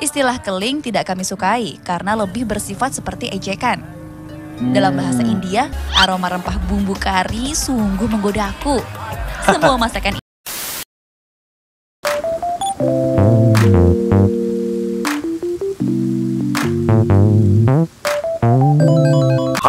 Istilah keling tidak kami sukai karena lebih bersifat seperti ejekan. Dalam bahasa India, aroma rempah bumbu kari sungguh menggodaku. Semua masakan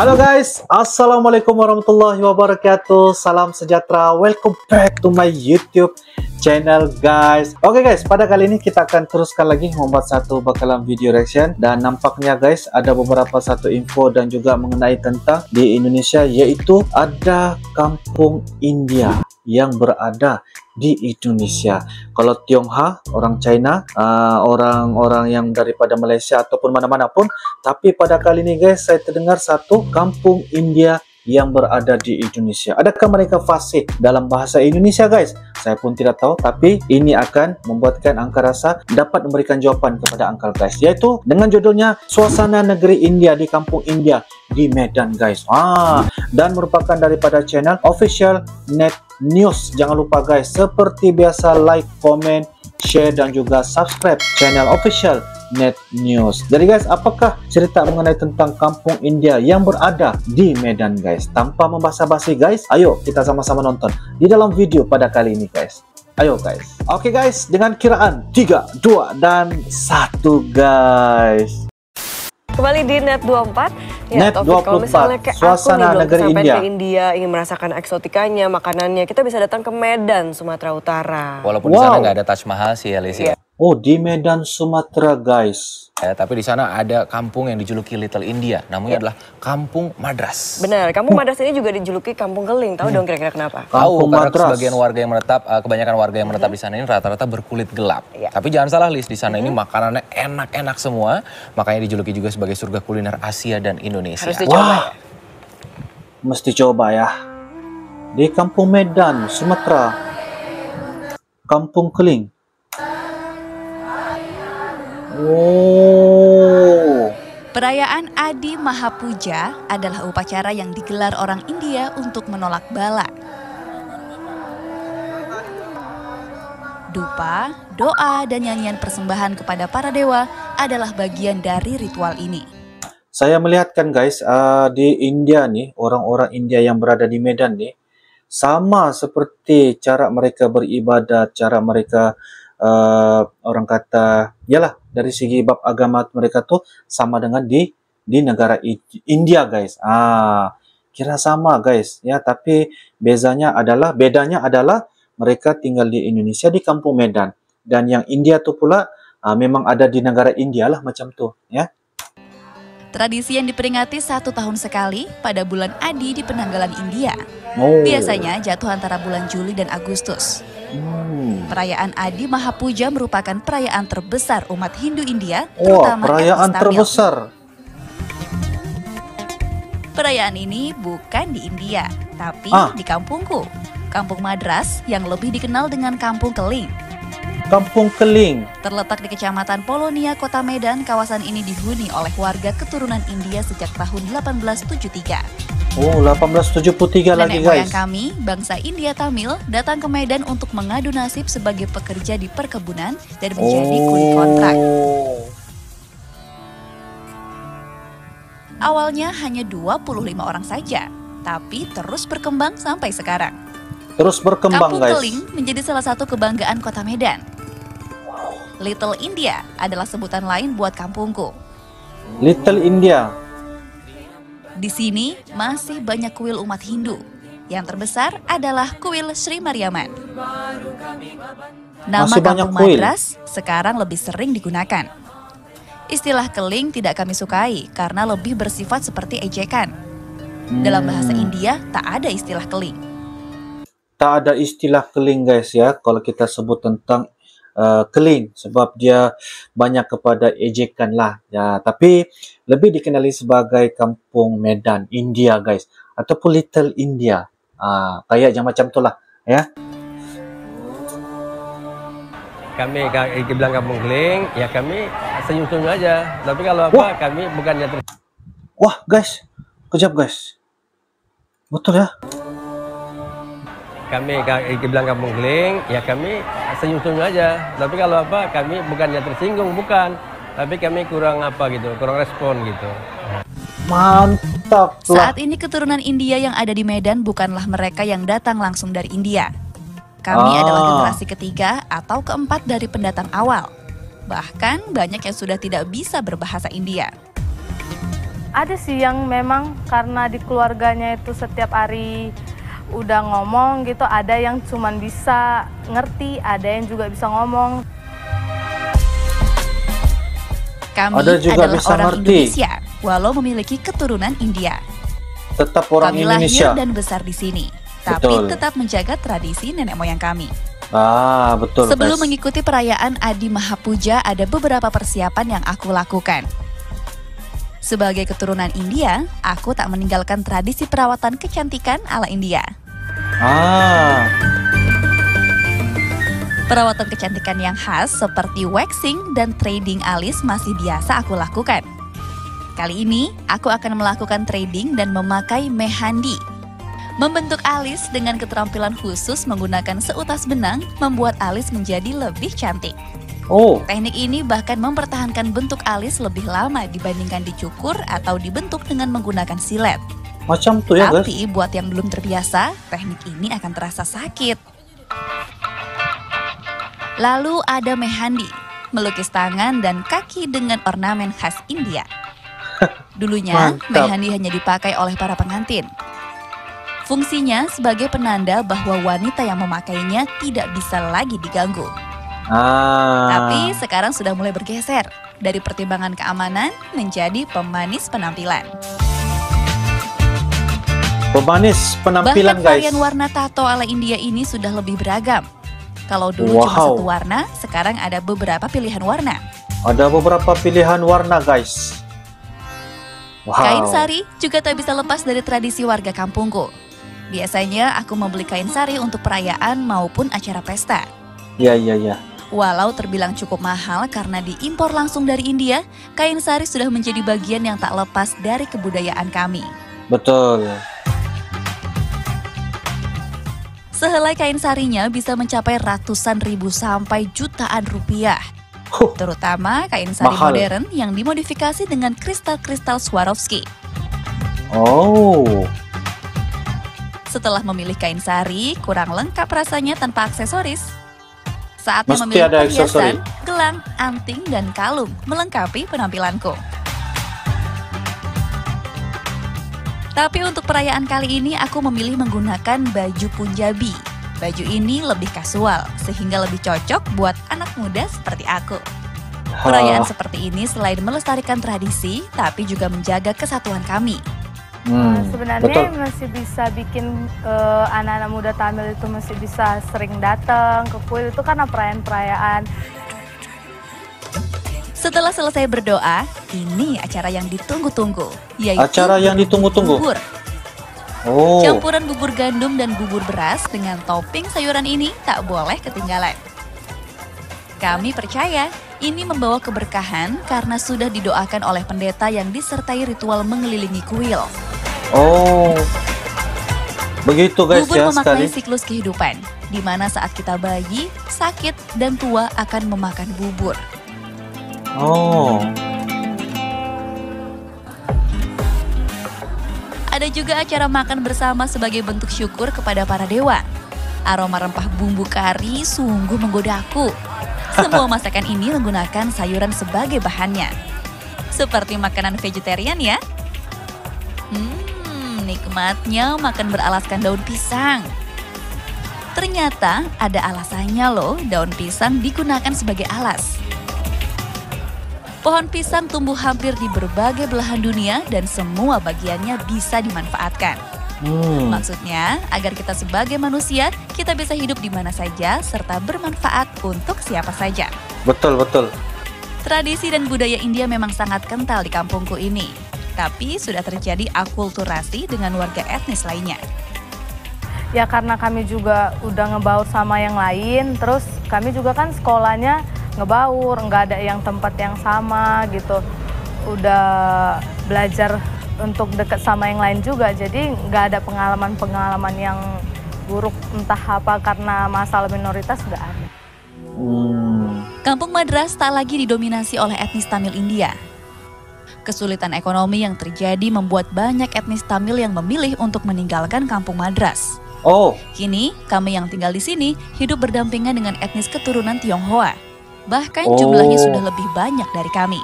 Halo guys, Assalamualaikum warahmatullahi wabarakatuh. Salam sejahtera, welcome back to my YouTube channel guys. Oke guys, pada kali ini kita akan teruskan lagi membuat satu bakalan video reaction. Dan nampaknya guys, ada beberapa satu info dan juga mengenai tentang di Indonesia Yaitu ada kampung India yang berada di Indonesia. Kalau Tionghoa, orang China, uh, orang-orang uh, yang daripada Malaysia ataupun mana-mana pun. Tapi pada kali ini guys, saya terdengar satu kampung India yang berada di Indonesia. Adakah mereka fasih dalam bahasa Indonesia guys? Saya pun tidak tahu tapi ini akan membuatkan Angka rasa dapat memberikan jawapan kepada Angka guys yaitu dengan judulnya Suasana Negeri India di Kampung India di Medan guys. Ah dan merupakan daripada channel official net news. Jangan lupa guys seperti biasa like, comment, share dan juga subscribe channel official Net News. Jadi guys, apakah cerita mengenai tentang kampung India yang berada di Medan guys? Tanpa membasa-basi guys, ayo kita sama-sama nonton di dalam video pada kali ini guys. Ayo guys. Oke okay, guys, dengan kiraan 3, 2 dan 1 guys. Kembali di Net 24. Ya, Net Taufik, 24, kalau misalnya kayak suasana aku nih, negeri India. ke India, ingin merasakan eksotikanya, makanannya, kita bisa datang ke Medan, Sumatera Utara. Walaupun wow. di sana nggak ada Taj Mahal sih, Alicia. Yeah. Oh, di Medan, Sumatera, guys. Ya, tapi di sana ada kampung yang dijuluki Little India. Namanya ya. adalah Kampung Madras. Benar, Kampung Madras ini juga dijuluki Kampung Keling. Tahu hmm. dong kira-kira kenapa? Tahu, karena Madras. sebagian warga yang menetap, uh, kebanyakan warga yang menetap hmm. di sana ini rata-rata berkulit gelap. Ya. Tapi jangan salah, Lis, di sana hmm. ini makanannya enak-enak semua. Makanya dijuluki juga sebagai surga kuliner Asia dan Indonesia. Harus dicoba Wah. ya? Mesti coba ya. Di Kampung Medan, Sumatera. Kampung Keling Oh. Perayaan Adi Mahapuja adalah upacara yang digelar orang India untuk menolak bala. Dupa, doa, dan nyanyian persembahan kepada para dewa adalah bagian dari ritual ini. Saya melihatkan guys, uh, di India nih, orang-orang India yang berada di Medan nih, sama seperti cara mereka beribadat, cara mereka uh, orang kata, yalah dari segi bab agama mereka tuh sama dengan di di negara India guys. Ah, kira sama guys ya, tapi bezanya adalah bedanya adalah mereka tinggal di Indonesia di kampung Medan dan yang India tuh pula ah, memang ada di negara India lah macam tuh ya. Tradisi yang diperingati satu tahun sekali pada bulan Adi di penanggalan India. Oh. Biasanya jatuh antara bulan Juli dan Agustus. Hmm. Perayaan Adi Mahapuja merupakan perayaan terbesar umat Hindu India, terutama perayaan terbesar. Perayaan ini bukan di India, tapi ah. di kampungku, Kampung Madras yang lebih dikenal dengan Kampung Keling. Kampung Keling. Terletak di Kecamatan Polonia, Kota Medan, kawasan ini dihuni oleh warga keturunan India sejak tahun 1873. Oh, 1873 lagi guys. moyang kami, bangsa India Tamil, datang ke Medan untuk mengadu nasib sebagai pekerja di perkebunan dan menjadi oh. kuli kontrak. Awalnya hanya 25 orang saja, tapi terus berkembang sampai sekarang. Terus berkembang Kampung guys. Keling menjadi salah satu kebanggaan kota Medan. Little India adalah sebutan lain buat kampungku. Little India di sini masih banyak kuil umat Hindu. Yang terbesar adalah kuil Sri Mariaman. Nama masih Kampung Madras sekarang lebih sering digunakan. Istilah keling tidak kami sukai karena lebih bersifat seperti ejekan. Dalam bahasa hmm. India tak ada istilah keling. Tak ada istilah keling guys ya kalau kita sebut tentang uh, keling sebab dia banyak kepada ejekan lah. Ya tapi lebih dikenali sebagai kampung Medan India guys ataupun Little India. Uh, kayak macam macam tu lah ya. Kami bilang kampung keling ya kami senyum-senyum aja. Tapi kalau apa wah. kami bukannya terus wah guys kejap guys. Betul ya? Kami bilang kampung keling ya kami senyum-senyum aja tapi kalau apa kami bukannya tersinggung bukan tapi kami kurang apa gitu, kurang respon gitu. Mantap. Saat ini keturunan India yang ada di Medan bukanlah mereka yang datang langsung dari India. Kami ah. adalah generasi ketiga atau keempat dari pendatang awal. Bahkan banyak yang sudah tidak bisa berbahasa India. Ada sih yang memang karena di keluarganya itu setiap hari udah ngomong gitu, ada yang cuman bisa ngerti, ada yang juga bisa ngomong. Kami ada juga adalah bisa orang ngerti. Indonesia, walau memiliki keturunan India. Tetap orang kami Indonesia. lahir dan besar di sini, tapi betul. tetap menjaga tradisi nenek moyang kami. Ah, betul. Sebelum guys. mengikuti perayaan Adi Mahapuja, ada beberapa persiapan yang aku lakukan. Sebagai keturunan India, aku tak meninggalkan tradisi perawatan kecantikan ala India. Ah. Perawatan kecantikan yang khas seperti waxing dan trading alis masih biasa aku lakukan. Kali ini, aku akan melakukan trading dan memakai mehandi. Membentuk alis dengan keterampilan khusus menggunakan seutas benang membuat alis menjadi lebih cantik. Oh. Teknik ini bahkan mempertahankan bentuk alis lebih lama dibandingkan dicukur atau dibentuk dengan menggunakan silet. Macam tuh ya, Tapi buat yang belum terbiasa, teknik ini akan terasa sakit. Lalu ada mehandi, melukis tangan dan kaki dengan ornamen khas India. Dulunya, mehandi hanya dipakai oleh para pengantin. Fungsinya sebagai penanda bahwa wanita yang memakainya tidak bisa lagi diganggu. Ah. Tapi sekarang sudah mulai bergeser dari pertimbangan keamanan menjadi pemanis penampilan. Pemanis penampilan Bahkan guys. varian warna tato ala India ini sudah lebih beragam kalau dulu wow. cuma satu warna, sekarang ada beberapa pilihan warna. Ada beberapa pilihan warna, guys. Wow. Kain sari juga tak bisa lepas dari tradisi warga kampungku. Biasanya aku membeli kain sari untuk perayaan maupun acara pesta. Iya, iya, iya. Walau terbilang cukup mahal karena diimpor langsung dari India, kain sari sudah menjadi bagian yang tak lepas dari kebudayaan kami. Betul. Sehelai kain sarinya bisa mencapai ratusan ribu sampai jutaan rupiah. Huh, Terutama kain sari mahal. modern yang dimodifikasi dengan kristal-kristal Swarovski. Oh. Setelah memilih kain sari, kurang lengkap rasanya tanpa aksesoris. Saatnya Mesti memilih perhiasan, gelang, anting, dan kalung melengkapi penampilanku. Tapi untuk perayaan kali ini aku memilih menggunakan baju Punjabi. Baju ini lebih kasual, sehingga lebih cocok buat anak muda seperti aku. Perayaan seperti ini selain melestarikan tradisi, tapi juga menjaga kesatuan kami. Hmm, Sebenarnya betul. masih bisa bikin uh, anak-anak muda Tamil itu masih bisa sering datang ke kuil itu karena perayaan-perayaan setelah selesai berdoa, ini acara yang ditunggu-tunggu, yaitu acara yang ditunggu-tunggu. Bubur. Oh. Campuran bubur gandum dan bubur beras dengan topping sayuran ini tak boleh ketinggalan. Kami percaya ini membawa keberkahan karena sudah didoakan oleh pendeta yang disertai ritual mengelilingi kuil. Oh, begitu guys bubur ya memaknai sekali. siklus kehidupan, di mana saat kita bayi, sakit, dan tua akan memakan bubur. Oh. Ada juga acara makan bersama sebagai bentuk syukur kepada para dewa. Aroma rempah bumbu kari sungguh menggodaku. Semua masakan ini menggunakan sayuran sebagai bahannya. Seperti makanan vegetarian ya. Hmm, nikmatnya makan beralaskan daun pisang. Ternyata ada alasannya loh daun pisang digunakan sebagai alas. Pohon pisang tumbuh hampir di berbagai belahan dunia dan semua bagiannya bisa dimanfaatkan. Hmm. Maksudnya, agar kita sebagai manusia, kita bisa hidup di mana saja serta bermanfaat untuk siapa saja. Betul, betul. Tradisi dan budaya India memang sangat kental di kampungku ini. Tapi sudah terjadi akulturasi dengan warga etnis lainnya. Ya karena kami juga udah ngebaur sama yang lain, terus kami juga kan sekolahnya ngebaur, nggak ada yang tempat yang sama gitu. Udah belajar untuk deket sama yang lain juga, jadi nggak ada pengalaman-pengalaman yang buruk entah apa karena masalah minoritas nggak ada. Hmm. Kampung Madras tak lagi didominasi oleh etnis Tamil India. Kesulitan ekonomi yang terjadi membuat banyak etnis Tamil yang memilih untuk meninggalkan Kampung Madras. Oh. Kini, kami yang tinggal di sini hidup berdampingan dengan etnis keturunan Tionghoa. Bahkan oh. jumlahnya sudah lebih banyak dari kami.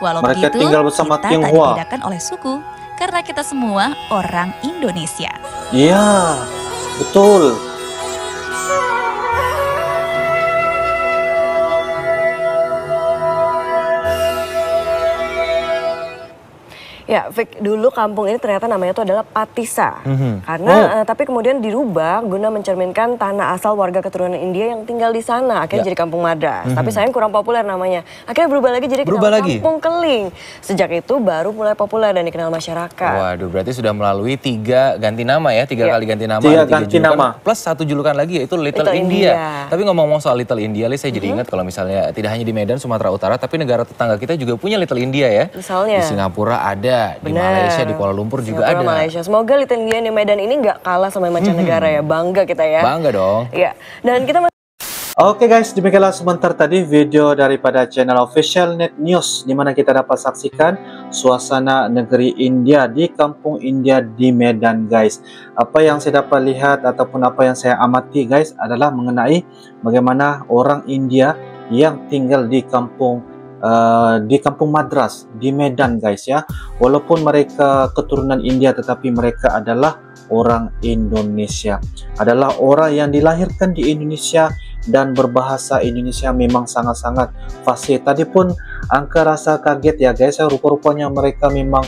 Walau Mereka begitu, tinggal bersama kita Tionghoa. tak dibedakan oleh suku, karena kita semua orang Indonesia. Iya, betul. Ya, Vic, dulu kampung ini ternyata namanya itu adalah Patisa. Mm-hmm. Karena oh. uh, tapi kemudian dirubah guna mencerminkan tanah asal warga keturunan India yang tinggal di sana. Akhirnya ya. jadi Kampung Madras. Mm-hmm. Tapi sayang kurang populer namanya. Akhirnya berubah lagi jadi berubah lagi. Kampung Keling. Sejak itu baru mulai populer dan dikenal masyarakat. Waduh, berarti sudah melalui tiga ganti nama ya, tiga ya. kali ganti nama, tiga, tiga ganti julukan, nama. plus satu julukan lagi yaitu Little, Little India. India. Tapi ngomong-ngomong soal Little India, saya jadi mm-hmm. ingat kalau misalnya tidak hanya di Medan, Sumatera Utara, tapi negara tetangga kita juga punya Little India ya. Misalnya. Di Singapura ada, Bener. di Malaysia Malaysia di Kuala Lumpur juga ada. Malaysia. Semoga Little India di Medan ini nggak kalah sama mancanegara hmm. ya. Bangga kita ya. Bangga dong. Iya. Dan kita Oke okay guys, demikianlah sebentar tadi video daripada channel Official Net News di mana kita dapat saksikan suasana negeri India di kampung India di Medan guys. Apa yang saya dapat lihat ataupun apa yang saya amati guys adalah mengenai bagaimana orang India yang tinggal di kampung uh, di kampung Madras di Medan guys ya. Walaupun mereka keturunan India tetapi mereka adalah orang Indonesia. Adalah orang yang dilahirkan di Indonesia dan berbahasa Indonesia memang sangat-sangat fasih tadi pun angka rasa kaget ya guys ya rupa-rupanya mereka memang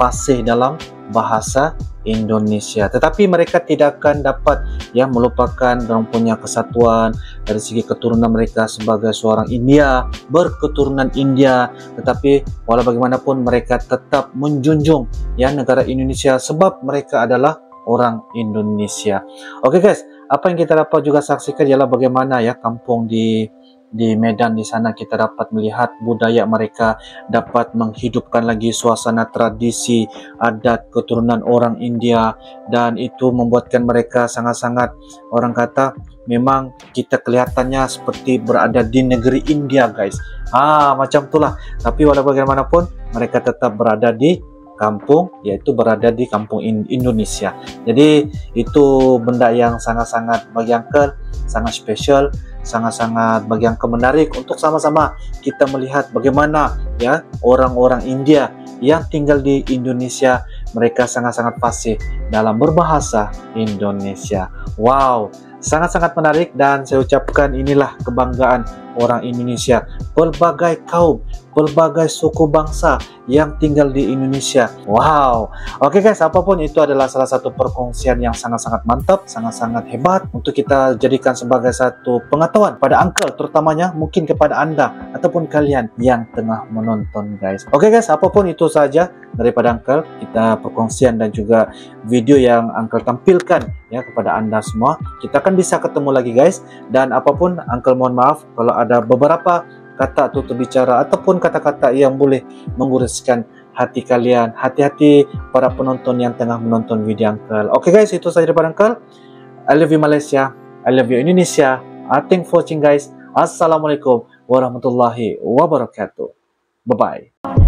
fasih dalam bahasa Indonesia. Tetapi mereka tidak akan dapat ya melupakan dan punya kesatuan dari segi keturunan mereka sebagai seorang India, berketurunan India. Tetapi walau bagaimanapun mereka tetap menjunjung ya negara Indonesia sebab mereka adalah orang Indonesia. Oke guys, apa yang kita dapat juga saksikan ialah bagaimana ya kampung di di Medan di sana kita dapat melihat budaya mereka dapat menghidupkan lagi suasana tradisi adat keturunan orang India dan itu membuatkan mereka sangat-sangat orang kata memang kita kelihatannya seperti berada di negeri India guys. Ah macam itulah. Tapi walau bagaimanapun mereka tetap berada di kampung yaitu berada di kampung Indonesia jadi itu benda yang sangat-sangat bagi Uncle sangat spesial sangat-sangat bagi yang menarik untuk sama-sama kita melihat bagaimana ya orang-orang India yang tinggal di Indonesia mereka sangat-sangat fasih dalam berbahasa Indonesia. Wow, sangat-sangat menarik dan saya ucapkan inilah kebanggaan orang Indonesia, berbagai kaum, berbagai suku bangsa yang tinggal di Indonesia. Wow. Oke okay guys, apapun itu adalah salah satu perkongsian yang sangat-sangat mantap, sangat-sangat hebat untuk kita jadikan sebagai satu pengetahuan pada uncle terutamanya mungkin kepada Anda ataupun kalian yang tengah menonton guys. Oke okay guys, apapun itu saja daripada uncle kita perkongsian dan juga video yang uncle tampilkan ya kepada Anda semua. Kita akan bisa ketemu lagi guys dan apa pun uncle mohon maaf kalau ada beberapa kata tutur bicara ataupun kata-kata yang boleh menguruskan hati kalian. Hati-hati para penonton yang tengah menonton video Uncle. Oke guys, itu saja daripada Uncle. I love you Malaysia. I love you Indonesia. I thank for watching guys. Assalamualaikum warahmatullahi wabarakatuh. Bye-bye.